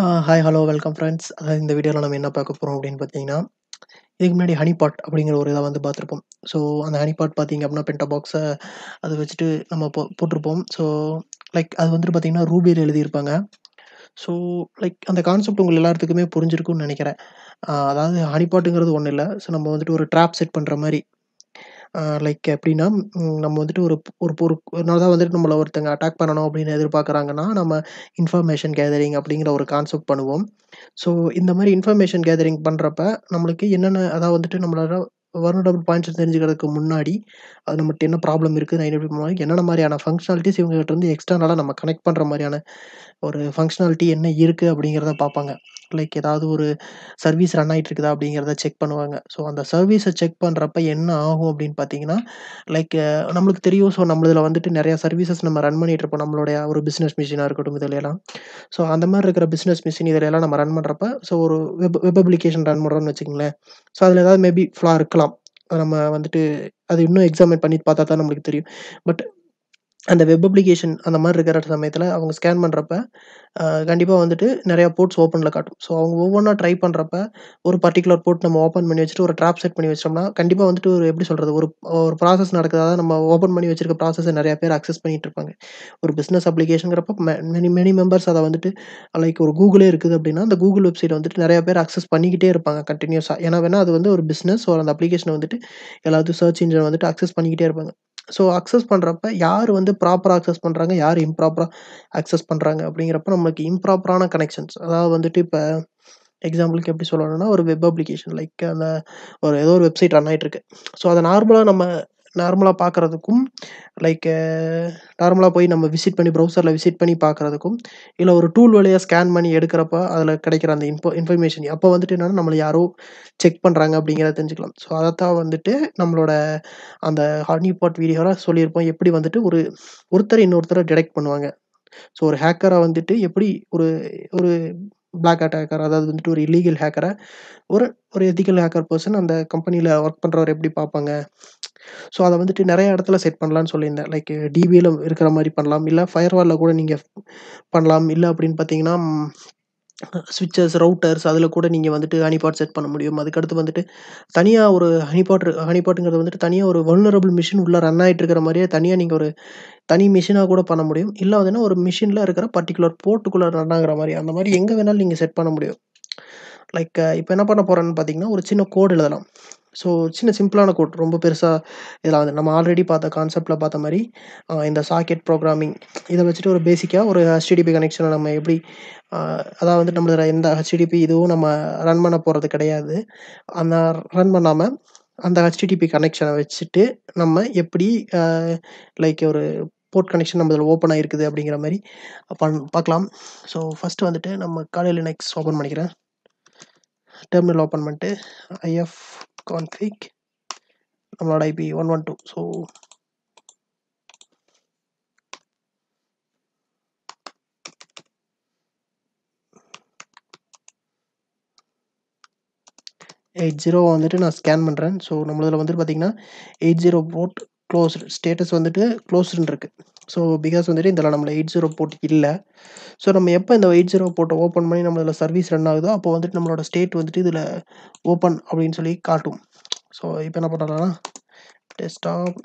Hi, hello, welcome friends. அதாவது இந்த வீடியோவில் நம்ம என்ன பார்க்க போகிறோம் அப்படின்னு பார்த்தீங்கன்னா, இதுக்கு முன்னாடி ஹனிபாட் அப்படிங்கிற ஒரு இதாக வந்து பார்த்துருப்போம். ஸோ அந்த ஹனிபாட் பார்த்தீங்க அப்படின்னா, பென்டா பாக்ஸை அதை வச்சுட்டு நம்ம போ போட்டிருப்போம். ஸோ லைக் அது வந்துட்டு பார்த்தீங்கன்னா, ரூபியில் எழுதியிருப்பாங்க. ஸோ லைக் அந்த கான்செப்ட் உங்கள் எல்லாத்துக்குமே புரிஞ்சிருக்கும்னு நினைக்கிறேன் அதாவது ஹனிபாட்டுங்கிறது ஒன்றும் இல்லை ஸோ நம்ம வந்துட்டு ஒரு ட்ராப் செட் பண்ணுற மாதிரி லைக் எப்படின்னா, நம்ம வந்துட்டு ஒரு ஒரு ஒரு என்னதான் வந்துட்டு நம்மளை ஒருத்தங்க அட்டாக் பண்ணணும் அப்படின்னு எதிர்பார்க்குறாங்கன்னா, நம்ம இன்ஃபர்மேஷன் கேதரிங் அப்படிங்கிற ஒரு கான்செப்ட் பண்ணுவோம். ஸோ இந்த மாதிரி இன்ஃபர்மேஷன் கேதரிங் பண்ணுறப்ப நம்மளுக்கு என்னென்ன அதாவது வந்துட்டு நம்மளால் வர்ணடபுள் பாயிண்ட்ஸ் தெரிஞ்சுக்கிறதுக்கு முன்னாடி, அது நம்மகிட்ட என்ன ப்ராப்ளம் இருக்குது நான் எப்படி என்னென்ன மாதிரியான ஃபங்க்ஷனாலிட்டிஸ் இவங்ககிட்ட இருந்து எக்ஸ்டர்னலாக நம்ம கனெக்ட் பண்ணுற மாதிரியான ஒரு ஃபங்க்ஷனாலிட்டி என்ன இருக்குது அப்படிங்கிறத பார்ப்பாங்க. லைக் ஏதாவது ஒரு சர்வீஸ் ரன் ஆகிட்டு இருக்குதா அப்படிங்கிறத செக் பண்ணுவாங்க. ஸோ அந்த சர்வீஸை செக் பண்ணுறப்ப என்ன ஆகும் அப்படின்னு பார்த்தீங்கன்னா, லைக் நம்மளுக்கு தெரியும். ஸோ நம்மளதில் வந்துட்டு நிறையா சர்வீசஸ் நம்ம ரன் பண்ணிகிட்டு இருப்போம். நம்மளுடைய ஒரு பிஸ்னஸ் மிஷினாக இருக்கட்டும் இதிலெல்லாம் ஸோ அந்த மாதிரி இருக்கிற பிஸ்னஸ் மிஷின் இதிலெல்லாம் நம்ம ரன் பண்ணுறப்ப ஸோ ஒரு வெப் வெப் அப்ளிகேஷன் ரன் பண்ணுறோம்னு வச்சுக்கங்களேன். ஸோ அதில் ஏதாவது மேபி ஃப்ளா இருக்கலாம். நம்ம வந்துட்டு அது இன்னும் எக்ஸாமின் பண்ணி பார்த்தா தான் நம்மளுக்கு தெரியும். பட் அந்த வெப் அப்ளிகேஷன் அந்த மாதிரி இருக்கிற சமயத்தில் அவங்க ஸ்கேன் பண்ணுறப்ப கண்டிப்பாக வந்துட்டு நிறையா போர்ட்ஸ் ஓப்பனில் காட்டும். ஸோ அவங்க ஒவ்வொன்றா ட்ரை பண்ணுறப்ப ஒரு பர்ட்டிகுலர் போர்ட் நம்ம ஓப்பன் பண்ணி வச்சுட்டு ஒரு ட்ராப் செட் பண்ணி வச்சோம்னா கண்டிப்பாக வந்துட்டு ஒரு எப்படி சொல்கிறது ஒரு ஒரு ப்ராசஸ் நடக்கிறதா நம்ம ஓப்பன் பண்ணி வச்சிருக்க ப்ராசஸை நிறையா பேர் அக்சஸ் பண்ணிட்டு இருப்பாங்க. ஒரு பிஸ்னஸ் அப்ளிகேஷனுங்கிறப்ப மெ மெனி மெனி மெம்பர்ஸ் அதை வந்துட்டு லைக் ஒரு கூகுளே இருக்குது அப்படின்னா, அந்த கூகுள் வெப்சைட் வந்துட்டு நிறையா பேர் அக்சஸ் பண்ணிக்கிட்டே இருப்பாங்க கண்டினியூஸாக ஏன்னா வேணால் அது வந்து ஒரு பிஸ்னஸ் ஸோ அந்த அப்ளிகேஷனை வந்துட்டு எல்லாத்தையும் சர்ச் இன்ஜின் வந்துட்டு அக்சஸ் பண்ணிக்கிட்டே இருப்பாங்க. ஸோ அக்சஸ் பண்ணுறப்ப யார் வந்து ப்ராப்பராக அக்சஸ் பண்ணுறாங்க யார் இம்ப்ராப்பராக அக்சஸ் பண்ணுறாங்க அப்படிங்கிறப்ப நம்மளுக்கு இம்ப்ராப்பரான கனெக்ஷன்ஸ் அதாவது வந்துட்டு இப்போ எக்ஸாம்பிளுக்கு எப்படி சொல்லணும்னா, ஒரு வெப் அப்ளிகேஷன் லைக் அந்த ஒரு ஏதோ ஒரு வெப்சைட் ரன் ஆகிட்டு இருக்கு. ஸோ அதை நார்மலாக நம்ம நார்மலாக பார்க்கறதுக்கும், லைக் நார்மலாக போய் நம்ம விசிட் பண்ணி ப்ரௌசரில் விசிட் பண்ணி பார்க்கறதுக்கும், இல்லை ஒரு டூல் வழியாக ஸ்கேன் பண்ணி எடுக்கிறப்ப அதில் கிடைக்கிற அந்த இன்ஃபோ இன்ஃபர்மேஷன் அப்போ வந்துட்டு என்னென்னா நம்மளை யாரோ செக் பண்ணுறாங்க அப்படிங்கிறத தெரிஞ்சுக்கலாம். ஸோ அதைத்தான் வந்துட்டு நம்மளோட அந்த ஹனிபாட் வீடியோவில் சொல்லியிருப்போம். எப்படி வந்துட்டு ஒரு ஒருத்தர் இன்னொருத்தரை டிடெக்ட் பண்ணுவாங்க. ஸோ ஒரு ஹேக்கரை வந்துட்டு எப்படி ஒரு ஒரு பிளாக் அட் ஹேக்கர் அதாவது வந்துட்டு ஒரு இல்லீகல் ஹேக்கரை ஒரு ஒரு எத்திக்கல் ஹேக்கர் பர்சன் அந்த கம்பெனியில் ஒர்க் பண்ணுறவர் எப்படி பார்ப்பாங்க. ஸோ அதை வந்துட்டு நிறைய இடத்துல செட் பண்ணலான்னு சொல்லியிருந்தேன். லைக் டிபியில் இருக்கிற மாதிரி பண்ணலாம். இல்லை ஃபயர்வாலில் கூட நீங்கள் பண்ணலாம். இல்லை அப்படின்னு பார்த்தீங்கன்னா, ஸ்விட்சஸ், ரவுட்டர்ஸ் அதில் கூட நீங்கள் வந்துட்டு ஹனிபாட் செட் பண்ண முடியும். அதுக்கடுத்து வந்துட்டு தனியாக ஒரு ஹனிபாட் ஹனிபாட்டுங்கிறது வந்துட்டு தனியாக ஒரு வல்னரபிள் மிஷின் உள்ளே ரன் ஆகிட்டு இருக்கிற மாதிரியே தனியாக நீங்கள் ஒரு தனி மிஷினாக கூட பண்ண முடியும். இல்லை வந்துன்னா ஒரு மிஷினில் இருக்கிற பர்ட்டிகுலர் போர்ட்டுக்குள்ளே ரன் ஆகிற மாதிரி அந்த மாதிரி எங்கே வேணாலும் நீங்கள் செட் பண்ண முடியும். லைக் இப்போ என்ன பண்ண போகிறேன்னு பார்த்தீங்கன்னா, ஒரு சின்ன கோட் எழுதலாம். ஸோ சின்ன சிம்பிளான கோட். ரொம்ப பெருசாக இதெல்லாம் வந்து நம்ம ஆல்ரெடி பார்த்த கான்செப்ட்டில் பார்த்த மாதிரி இந்த சாக்கெட் ப்ரோக்ராமிங் இதை வச்சுட்டு ஒரு பேசிக்காக ஒரு ஹெச்டிடிபி கனெக்ஷனை நம்ம எப்படி அதாவது வந்து நம்மளோட எந்த ஹெச்டிடிபி இதுவும் நம்ம ரன் பண்ண போகிறது கிடையாது. அந்த ரன் பண்ணாமல் அந்த ஹெச்டிடிபி கனெக்ஷனை வச்சுட்டு நம்ம எப்படி லைக் ஒரு போர்ட் கனெக்ஷன் நம்ம இதில் ஓப்பன் ஆகிருக்குது அப்படிங்கிற மாதிரி பண் பார்க்கலாம். ஸோ ஃபஸ்ட்டு வந்துட்டு நம்ம காலையில் நெக்ஸ்ட் ஓப்பன் பண்ணிக்கிறேன். டெர்மினல் ஓப்பன் பண்ணிட்டு ஐஎஃப் கான்ஃபிக் நம்மளோட ஐபி 112 ஸோ எயிட் ஜீரோ வந்துட்டு நான் ஸ்கேன் பண்ணுறேன் ஸோ நம்மளதில் வந்துட்டு பார்த்தீங்கன்னா, 80 போர்ட் க்ளோஸ்டு ஸ்டேட்டஸ் வந்துட்டு க்ளோஸ்டுன்னு இருக்குது ஸோ பிகாஸ் வந்துட்டு இதில் நம்மளை எயிட் ஜீரோ போட்டு இல்லை ஸோ நம்ம எப்போ இந்த எயிட் ஜீரோ போட்டை ஓப்பன் பண்ணி நம்ம இதில் சர்வீஸ் ரன் ஆகுதோ, அப்போ வந்துட்டு நம்மளோட ஸ்டேட் வந்துட்டு இதில் ஓப்பன் அப்படின்னு சொல்லி காட்டும். ஸோ இப்போ என்ன பண்ணலாம்னா, டெஸ்டாப்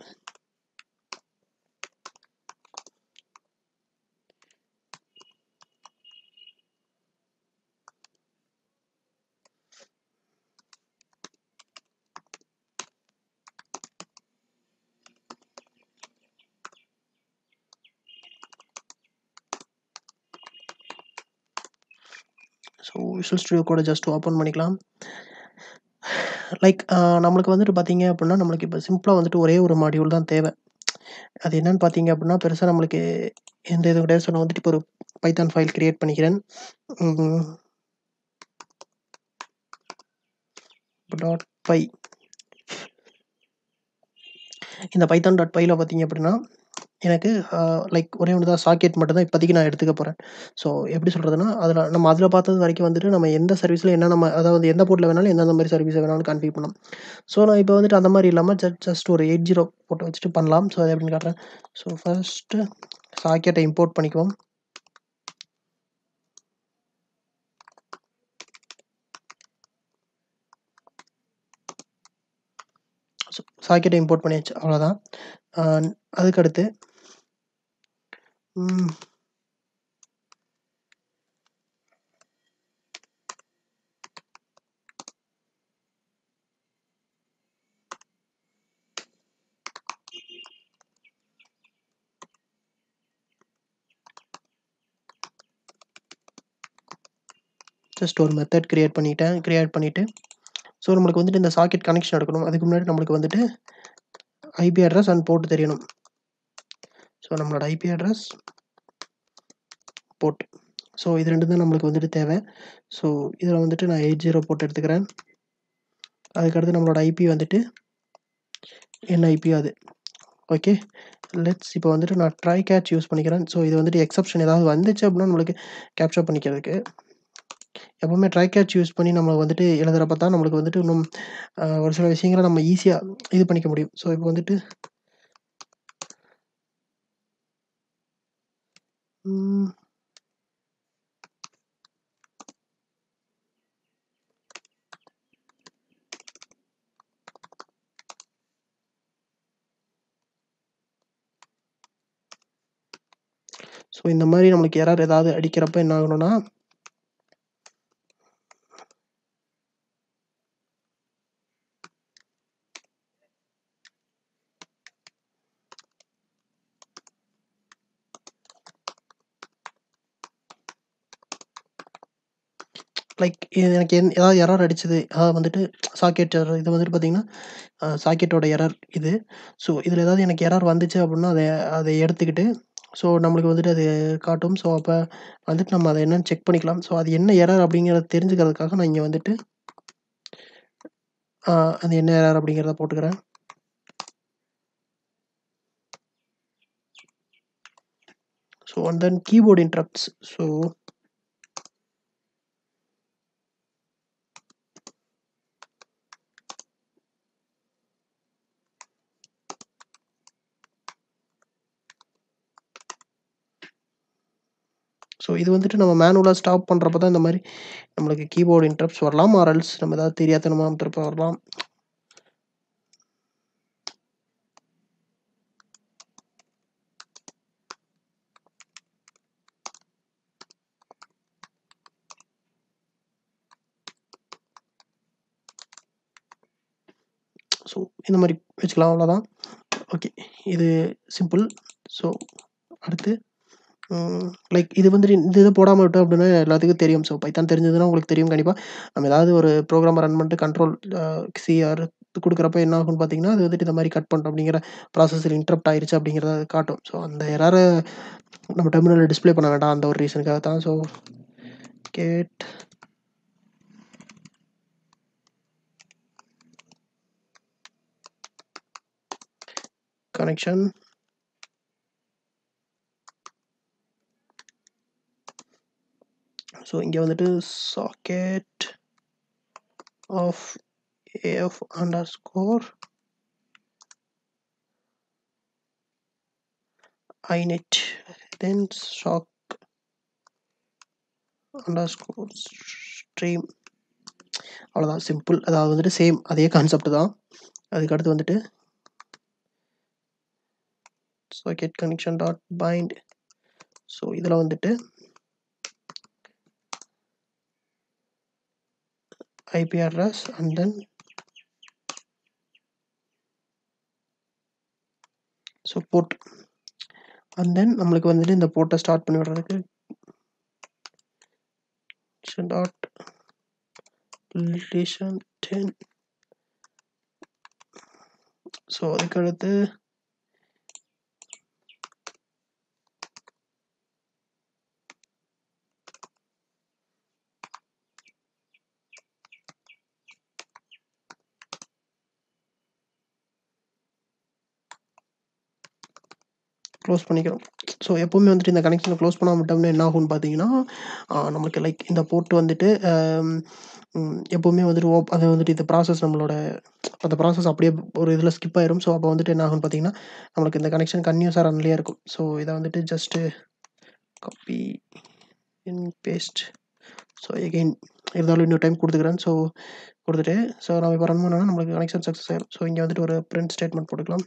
ஸோ விஷுவல் ஸ்டுடியோ கூட ஜஸ்ட் ஓப்பன் பண்ணிக்கலாம். லைக் நம்மளுக்கு வந்துட்டு பார்த்தீங்க அப்படின்னா, நம்மளுக்கு இப்போ சிம்பிளாக வந்துட்டு ஒரே ஒரு மாடியூல் தான் தேவை. அது என்னன்னு பார்த்தீங்க அப்படின்னா, பெருசாக நம்மளுக்கு எந்த இதுவும் கிடையாது. ஸோ நான் வந்துட்டு இப்போ ஒரு பைத்தான் ஃபைல் க்ரியேட் பண்ணிக்கிறேன். டாட் பை இந்த பைத்தான் டாட் பையில் பார்த்தீங்க அப்படின்னா, எனக்கு லைக் ஒரே ஒன்று தான் சாக்கெட் மட்டும்தான் இப்போதைக்கு நான் எடுத்துக்க போகிறேன் ஸோ எப்படி சொல்கிறதுன்னா அதில் நம்ம அதில் பார்த்தது வரைக்கும் வந்துட்டு நம்ம எந்த சர்வீஸில் என்ன நம்ம அதாவது எந்த போர்ட்டில் வேணாலும் எந்தெந்த மாதிரி சர்வீஸை வேணாலும் கான்ஃபிக் பண்ணலாம். ஸோ நான் இப்போ வந்துட்டு அந்த மாதிரி இல்லாமல் ஜஸ்ட் ஜஸ்ட் ஒரு எயிட் ஜீரோ போட்டு வச்சுட்டு பண்ணலாம். ஸோ அது எப்படின்னு காட்டுறேன். ஸோ ஃபஸ்ட்டு சாக்கெட்டை இம்போர்ட் பண்ணிக்குவோம். சாக்கெட்டை இம்போர்ட் பண்ணியாச்சு. அவ்வளோதான் அதுக்கடுத்து ஜஸ்ட் ஒரு மெத்தட் க்ரியேட் பண்ணிட்டேன். க்ரியேட் பண்ணிட்டு, ஸோ நம்மளுக்கு வந்துட்டு இந்த சாக்கெட் கனெக்ஷன் எடுக்கணும். அதுக்கு முன்னாடி நம்மளுக்கு வந்துட்டு ஐபி அட்ரஸ் அண்ட் போர்ட் தெரியணும். ஸோ நம்மளோட ஐபி அட்ரஸ், போர்ட். ஸோ இது ரெண்டு தான் நம்மளுக்கு வந்துட்டு தேவை. ஸோ இதில் வந்துட்டு நான் எயிட் ஜீரோ போட்டு எடுத்துக்கிறேன். அதுக்கடுத்து நம்மளோட ஐபி வந்துட்டு என்ன ஐபி அது. ஓகே. லெட்ஸ் இப்போ வந்துட்டு நான் ட்ரை கேட்ச் யூஸ் பண்ணிக்கிறேன். ஸோ இது வந்துட்டு எக்ஸப்ஷன் ஏதாவது வந்துச்சு அப்படின்னா நம்மளுக்கு கேப்சர் பண்ணிக்கிறதுக்கு. எப்பவுமே ட்ரை கேட்ச் யூஸ் பண்ணி நம்ம வந்துட்டு எழுதுறப்ப தான் நம்மளுக்கு வந்துட்டு இன்னும் ஒரு சில விஷயங்களை நம்ம ஈஸியாக இது பண்ணிக்க முடியும். ஸோ இப்போ வந்துட்டு ஸோ இந்த மாதிரி நம்மளுக்கு எரர் ஏதாவது அடிக்கிறப்ப என்ன ஆகணும்னா லைக் இது எனக்கு என் ஏதாவது எரர் அடிச்சது. அதாவது வந்துட்டு சாக்கெட் எரர் இது வந்துட்டு பார்த்தீங்கன்னா, சாக்கெட்டோட எரர் இது. ஸோ இதில் ஏதாவது எனக்கு எரர் வந்துச்சு அப்படின்னா, அதை அதை எடுத்துக்கிட்டு, ஸோ நம்மளுக்கு வந்துட்டு அது காட்டும். ஸோ அப்போ வந்துட்டு நம்ம அதை என்னென்னு செக் பண்ணிக்கலாம். ஸோ அது என்ன எரர் அப்படிங்கிறத தெரிஞ்சுக்கிறதுக்காக நான் இங்கே வந்துட்டு அது என்ன எரர் அப்படிங்கிறத போட்டுக்கிறேன். So and then keyboard interrupts so so இது வந்துட்டு நம்ம மேனுவலாக ஸ்டாப் பண்ணுறப்ப தான் இந்த மாதிரி நம்மளுக்கு கீபோர்டு இன்டரப்ட்ஸ் வரலாம். ஆரல்ஸ் நம்ம ஏதாவது தெரியாதனமாக திருப்ப வரலாம். ஸோ இந்த மாதிரி வச்சுக்கலாம் அவ்வளோதான். ஓகே. இது சிம்பிள். ஸோ அடுத்து லைக் இது வந்துட்டு இந்த இத போடாமல் விட்டோம் அப்படின்னா எல்லாத்துக்கும் தெரியும். ஸோ பைத்தான் தெரிஞ்சதுன்னா உங்களுக்கு தெரியும் கண்டிப்பாக நம்ம ஏதாவது ஒரு ப்ரோக்ராமை ரன் பண்ணிட்டு கண்ட்ரோல் சிஆர் கொடுக்குறப்ப என்ன ஆகும்னு பார்த்தீங்கன்னா, அது வந்துட்டு இந்த மாதிரி கட் பண்ணுறோம் அப்படிங்கிற ப்ராசஸில் இன்ட்ரப்ட் ஆயிடுச்சு அப்படிங்கிறத காட்டும். ஸோ அந்த எரர நம்ம டெர்மினலில் டிஸ்ப்ளே பண்ண வேண்டாம். அந்த ஒரு ரீசனுக்காக தான். ஸோ கேட் கனெக்ஷன் ஸோ இங்கே வந்துட்டு socket of AF underscore inet then sock underscore stream அவ்வளோதான் சிம்பிள். அதாவது வந்துட்டு சேம் அதே கான்செப்ட் தான். அதுக்கு அடுத்து வந்துட்டு socket connection dot bind so இதில் வந்துட்டு IP address and then so port and then நம்மளுக்கு வந்துட்டு இந்த போர்ட்ட ஸ்டார்ட் பண்ணி விடுறதுக்கு டாட் லிஷன் 10 ஸோ அதுக்கடுத்து க்ளோஸ் பண்ணிக்கிறோம். ஸோ எப்போவுமே வந்துட்டு இந்த கனெக்ஷனை க்ளோஸ் பண்ண விட்டோம்னா என்ன ஆகும்னு பார்த்தீங்கன்னா, நம்மளுக்கு நமக்கு லைக் இந்த போர்ட் வந்துட்டு எப்போவுமே வந்துட்டு ஓப் அது வந்துட்டு இந்த ப்ராசஸ் நம்மளோட அந்த ப்ராசஸ் அப்படியே ஒரு இதில் ஸ்கிப் ஆயிரும். ஸோ அப்போ வந்துட்டு என்ன ஆகும்னு பார்த்தீங்கன்னா, நம்மளுக்கு இந்த கனெக்ஷன் கன்யூஸாக ரன்லேயே இருக்கும். ஸோ இதை வந்துட்டு just copy and paste. So again இருந்தாலும் இன்னொரு டைம் கொடுத்துக்கிறேன் ஸோ கொடுத்துட்டு ஸோ நம்ம இப்போ ரன் பண்ணோம்னா நம்மளுக்கு கனெக்ஷன் சக்ஸஸ் ஆயிடும் ஸோ இங்கே வந்துட்டு ஒரு பிரிண்ட் ஸ்டேட்மெண்ட் போட்டுக்கலாம்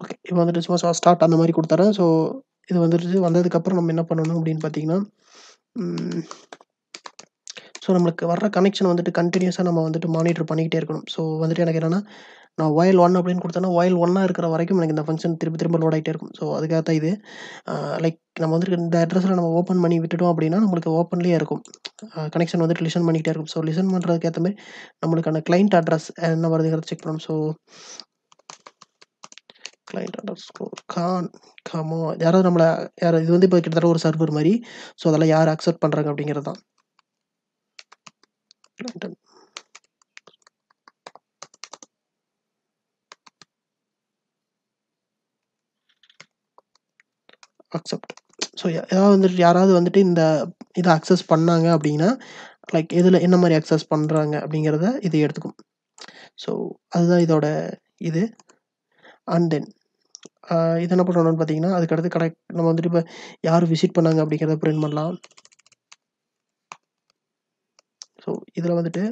ஓகே இப்போ வந்துட்டு சும்மா ஸ்டார்ட் அந்த மாதிரி கொடுத்துறேன் ஸோ இது வந்துட்டு வந்ததுக்கப்புறம் நம்ம என்ன பண்ணணும் அப்படின்னு பார்த்தீங்கன்னா ஸோ நம்மளுக்கு வர்ற கனெக்ஷன் வந்துட்டு கண்டினியூஸாக நம்ம வந்துட்டு மானிட்டர் பண்ணிக்கிட்டே இருக்கணும். ஸோ வந்துட்டு எனக்கு என்னென்னா நான் ஒயில் ஒன் அப்படின்னு கொடுத்தேன்னா ஒயில் ஒன்னாக இருக்கிற வரைக்கும் எனக்கு இந்த ஃபங்க்ஷன் திரும்ப திரும்ப லோட் ஆகிட்டே இருக்கும். ஸோ அதுக்காக தான் இது லைக் நம்ம வந்துட்டு இந்த அட்ரஸில் நம்ம ஓப்பன் பண்ணி விட்டுட்டோம் அப்படின்னா நம்மளுக்கு ஓப்பன்லேயே இருக்கும். கனெக்ஷன் வந்துட்டு லிசன் பண்ணிக்கிட்டே இருக்கும். ஸோ லிசன் பண்ணுறதுக்கு ஏற்ற மாதிரி நம்மளுக்கான கிளைண்ட் அட்ரஸ் என்ன வருதுங்கிறத செக் பண்ணணும். So client underscore Khan கமோ யாராவது நம்மளை யார் இது வந்து இப்போ கிட்டத்தட்ட ஒரு சர்வர் மாதிரி. ஸோ அதெல்லாம் யார் அக்செப்ட் பண்ணுறாங்க அப்படிங்கிறது தான். அக்செப்ட் ஸோ ஏதாவது வந்துட்டு யாராவது வந்துட்டு இந்த இதை அக்சஸ் பண்ணாங்க அப்படின்னா லைக் இதில் என்ன மாதிரி அக்சஸ் பண்ணுறாங்க அப்படிங்கிறத இது எடுத்துக்கும். ஸோ அதுதான் இதோட இது. அண்ட் தென் இது என்ன பண்ணணும்னு பார்த்தீங்கன்னா அதுக்கடுத்து கரெக்ட் நம்ம வந்துட்டு இப்போ யார் விசிட் பண்ணாங்க அப்படிங்கிறத பிரிண்ட் பண்ணலாம். ஸோ இதில் வந்துட்டு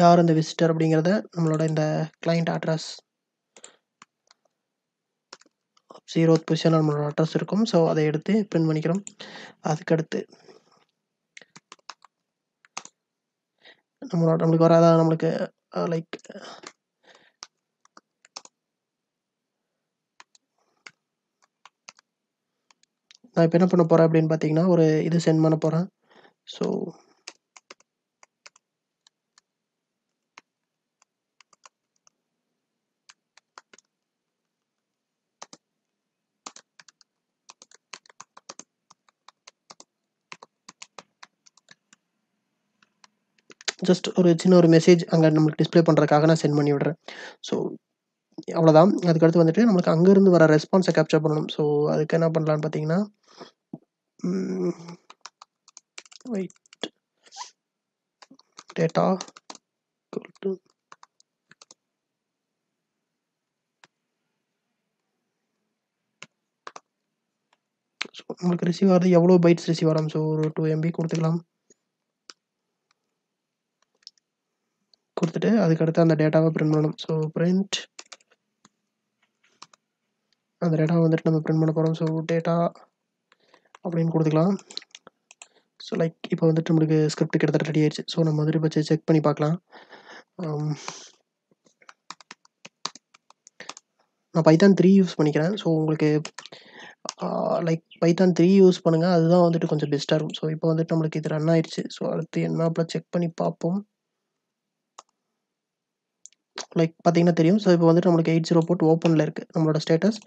யார் அந்த விசிட்டர் அப்படிங்கிறத நம்மளோட இந்த கிளைண்ட் அட்ரஸ் ஜீரோ பொசிஷனில் நம்மளோட அட்ரஸ் இருக்கும். ஸோ அதை எடுத்து பிரிண்ட் பண்ணிக்கிறோம். அதுக்கடுத்து நம்மளோட நம்மளுக்கு வராத? நம்மளுக்கு uh, லைக் நான் இப்போ என்ன பண்ண போகிறேன் அப்படின்னு பார்த்தீங்கன்னா ஒரு இது சென்ட் பண்ண போகிறேன் ஸோ ஜஸ்ட் ஒரு சின்ன ஒரு மெசேஜ் அங்கே நம்மளுக்கு டிஸ்பிளே பண்ணுறதுக்காக நான் சென்ட் பண்ணி விடுறேன். ஸோ அவ்வளோதான் அதுக்கடுத்து வந்துட்டு நம்மளுக்கு அங்கேருந்து வர ரெஸ்பான்ஸை கேப்சர் பண்ணணும். ஸோ அதுக்கு என்ன பண்ணலான்னு பார்த்தீங்கன்னா வெயிட் டேட்டா ஸோ நம்மளுக்கு ரிசீவ் ஆகிறது எவ்வளோ பைட்ஸ் ரிசீவ் ஆகும்? ஸோ ஒரு டூ எம்பி கொடுத்துக்கலாம். கொடுத்துட்டு அதுக்கடுத்து அந்த டேட்டாவை பிரிண்ட் பண்ணணும். ஸோ பிரிண்ட் அந்த டேட்டாவை வந்துட்டு நம்ம பிரிண்ட் பண்ண போகிறோம் ஸோ டேட்டா அப்படின்னு கொடுத்துக்கலாம். ஸோ லைக் இப்போ வந்துட்டு நம்மளுக்கு ஸ்கிரிப்ட் கிட்டத்தட்ட ரெடி ஆயிடுச்சு. ஸோ நம்ம வந்துட்டு இப்போ செக் பண்ணி பார்க்கலாம். Um, நான் பைத்தான் த்ரீ யூஸ் பண்ணிக்கிறேன். ஸோ உங்களுக்கு லைக் பைத்தான் த்ரீ யூஸ் பண்ணுங்கள் அதுதான் வந்துட்டு கொஞ்சம் பெஸ்ட்டாக இருக்கும். ஸோ இப்போ வந்துட்டு நம்மளுக்கு இது ரன் ஆயிடுச்சு. ஸோ அடுத்து என்ன செக் பண்ணி பார்ப்போம். லைக் பார்த்தீங்கன்னா தெரியும். ஸோ இப்போ வந்துட்டு நம்மளுக்கு எயிட் ஜீரோ போட்டு ஓப்பனில் இருக்குது நம்மளோட ஸ்டேட்டஸ்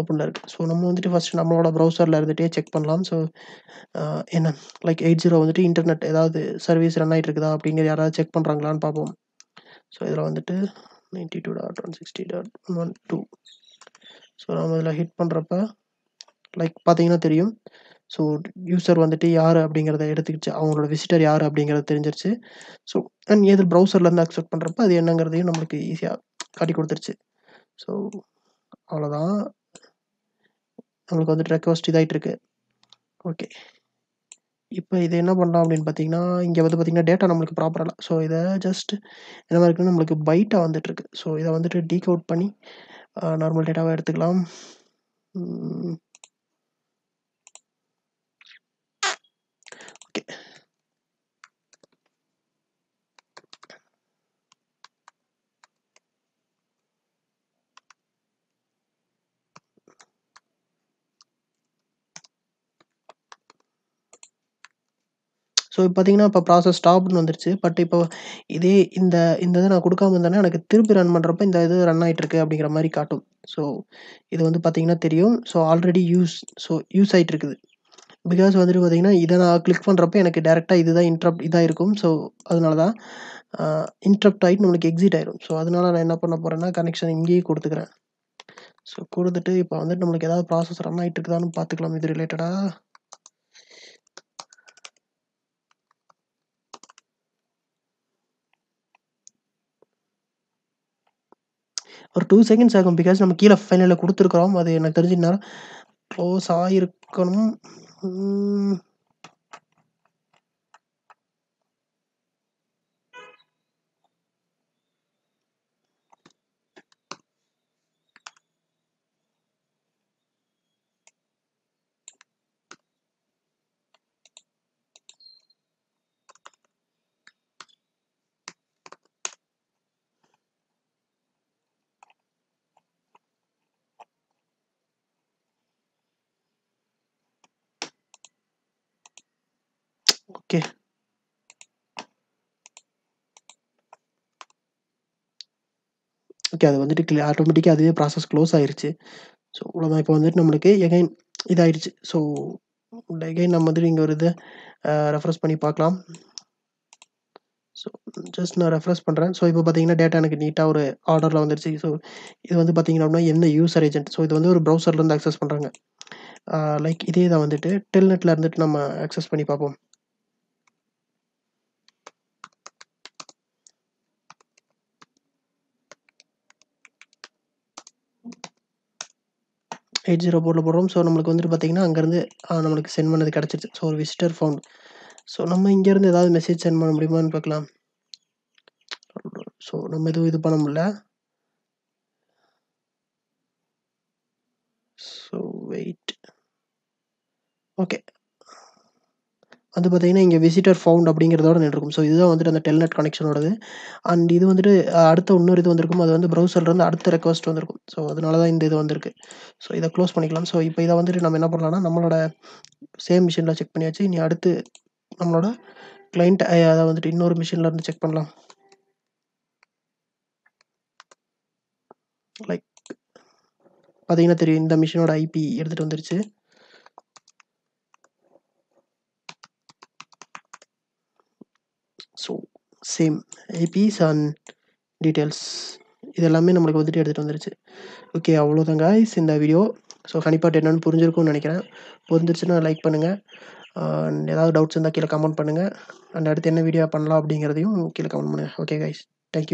ஓப்பனில் இருக்குது ஸோ நம்ம வந்துட்டு ஃபஸ்ட்டு நம்மளோட ப்ரௌசரில் இருந்துகிட்டே செக் பண்ணலாம். ஸோ என்ன? லைக் எயிட் ஜீரோ வந்துட்டு இன்டர்நெட் ஏதாவது சர்வீஸ் ரன் ஆகிட்டு இருக்குதா? அப்படிங்கிற யாராவது செக் பண்ணுறாங்களான்னு பார்ப்போம். ஸோ இதில் வந்துட்டு ninety two dot one sixty dot one two so நம்ம இதில் ஹிட் பண்ணுறப்ப லைக் பார்த்தீங்கன்னா தெரியும். ஸோ யூசர் வந்துட்டு யார் அப்படிங்கிறத எடுத்துக்கிச்சு. அவங்களோட விசிட்டர் யார் அப்படிங்கிறது தெரிஞ்சிருச்சு. ஸோ அண்ட் எது ப்ரௌசர்லேருந்து அக்செப்ட் பண்ணுறப்ப அது என்னங்கிறதையும் நம்மளுக்கு ஈஸியாக காட்டி கொடுத்துருச்சு. ஸோ அவ்வளோதான் நம்மளுக்கு வந்துட்டு ரெக்வஸ்ட் இதாகிட்டு இருக்கு ஓகே இப்போ இது என்ன பண்ணலாம் அப்படின்னு பார்த்தீங்கன்னா இங்கே வந்து பார்த்தீங்கன்னா டேட்டா நம்மளுக்கு ப்ராப்பராக இல்லை. ஸோ இதை ஜஸ்ட் என்ன மாதிரி இருக்குன்னு நம்மளுக்கு பைட்டாக வந்துட்டுருக்கு. ஸோ இதை வந்துட்டு டீக் அவுட் பண்ணி நார்மல் டேட்டாவாக எடுத்துக்கலாம். ஓகே ஸோ இப்போ பார்த்தீங்கன்னா இப்போ ப்ராசஸ் ஸ்டாப்னு வந்துருச்சு. பட் இப்போ இதே இந்த இந்த இதை நான் கொடுக்காம இருந்தேன்னா எனக்கு திருப்பி ரன் பண்ணுறப்ப இந்த இது ரன் ஆகிட்டுருக்கு அப்படிங்கிற மாதிரி காட்டும். ஸோ இது வந்து பார்த்தீங்கன்னா தெரியும். So already use so use ஆகிட்டு இருக்குது பிகாஸ் வந்துட்டு பார்த்தீங்கன்னா, இதை நான் கிளிக் பண்ணுறப்ப எனக்கு டேரெக்டாக இதுதான் இன்ட்ரப்ட் இதாக இருக்கும். ஸோ, அதனால தான் இன்ட்ரப்ட் ஆகிட்டு நம்மளுக்கு எக்ஸிட் ஆயிரும். ஸோ, அதனால நான் என்ன பண்ண போகிறேன்னா கனெக்ஷன் இங்கேயே கொடுத்துக்கிறேன் ஸோ, கொடுத்துட்டு இப்போ வந்துட்டு நம்மளுக்கு ஏதாவது ப்ராசஸ் ரன் ஆகிட்டு இருக்குதான்னு பார்த்துக்கலாம் இது ரிலேட்டடாக ஒரு டூ செகண்ட்ஸ் ஆகும். பிகாஸ் நம்ம கீழே ஃபைனலில் கொடுத்துருக்குறோம் அது எனக்கு தெரிஞ்சு க்ளோஸ் ஆகிருக்கணும் Uh... ஓகே. அது வந்துட்டு கிளியர் ஆட்டோமேட்டிக்காக அதுவே ப்ராசஸ் க்ளோஸ் ஆயிடுச்சு ஸோ, அவ்வளோதான். இப்போ வந்துட்டு நம்மளுக்கு எகைன் இதாயிடுச்சு. ஸோ, எகைன் நம்ம வந்துட்டு இங்கே ஒரு இதை ரெஃப்ரெஸ் ரெஃப்ரெஷ் பண்ணி பார்க்கலாம். ஸோ, ஜஸ்ட் நான் ரெஃப்ரெஷ் பண்ணுறேன் ஸோ, இப்போ பார்த்தீங்கன்னா, டேட்டா எனக்கு நீட்டாக ஒரு ஆர்டரில் வந்துருச்சு. ஸோ, இது வந்து பார்த்தீங்கன்னா அப்படின்னா, என்ன யூசர் ஏஜென்ட். ஸோ, இது வந்து ஒரு ப்ரௌசர்லேருந்து அக்சஸ் பண்ணுறாங்க லைக் இதே தான் வந்துட்டு டெல்நெட்டில் இருந்துட்டு நம்ம அக்சஸ் பண்ணி பார்ப்போம். எயிட் ஜீரோ போர்டில் போடுறோம். ஸோ, நம்மளுக்கு வந்துட்டு பார்த்தீங்கன்னா, அங்கேருந்து நம்மளுக்கு சென்ட் பண்ணது கிடச்சிருச்சு ஸோ, ஒரு விசிட்டர் ஃபவுண்ட். ஸோ, நம்ம இங்கேருந்து ஏதாவது மெசேஜ் சென்ட் பண்ண முடியுமான்னு பார்க்கலாம். ஸோ, நம்ம எதுவும் இது பண்ண முடியல. So, wait. ஓகே. அது பார்த்தீங்கன்னா, இங்கே விசிட்டர் ஃபவுண்ட் அப்படிங்கிறதோட நின்றுருக்கும். ஸோ, இதுதான் வந்துட்டு அந்த டெல்நெட் கனெக்ஷனோடது. அண்ட் இது வந்துட்டு அடுத்த இன்னொரு இது வந்திருக்கும். அது வந்து ப்ரௌசர்லேருந்து அடுத்த ரெக்வஸ்ட் வந்திருக்கும். ஸோ, அதனால தான் இந்த இது வந்திருக்கு. ஸோ, இதை க்ளோஸ் பண்ணிக்கலாம். ஸோ, இப்போ இதை வந்துட்டு நம்ம என்ன பண்ணலாம்னா, நம்மளோட சேம் மிஷினில் செக் பண்ணியாச்சு. இனி அடுத்து நம்மளோட கிளைண்ட் அதை வந்துட்டு இன்னொரு மிஷினில் இருந்து செக் பண்ணலாம். லைக் பார்த்தீங்கன்னா தெரியும். இந்த மிஷினோட ஐபி எடுத்துகிட்டு வந்துருச்சு. So, same IPs and details இது எல்லாமே நம்மளுக்கு வந்துட்டு எடுத்துகிட்டு வந்துருச்சு. ஓகே அவ்வளோதான் காய்ஸ் இந்த வீடியோ. ஸோ, ஹனிபாட் என்னென்னு புரிஞ்சிருக்கும்னு நினைக்கிறேன் புரிஞ்சிருச்சுன்னா லைக் பண்ணுங்கள் அண்ட் ஏதாவது டவுட்ஸ் இருந்தால் கீழே கமெண்ட் பண்ணுங்கள் அண்ட் அடுத்து என்ன வீடியோ பண்ணலாம் அப்படிங்கிறதையும் கீழே கமெண்ட் பண்ணுங்கள் ஓகே காய்ஸ். தேங்க்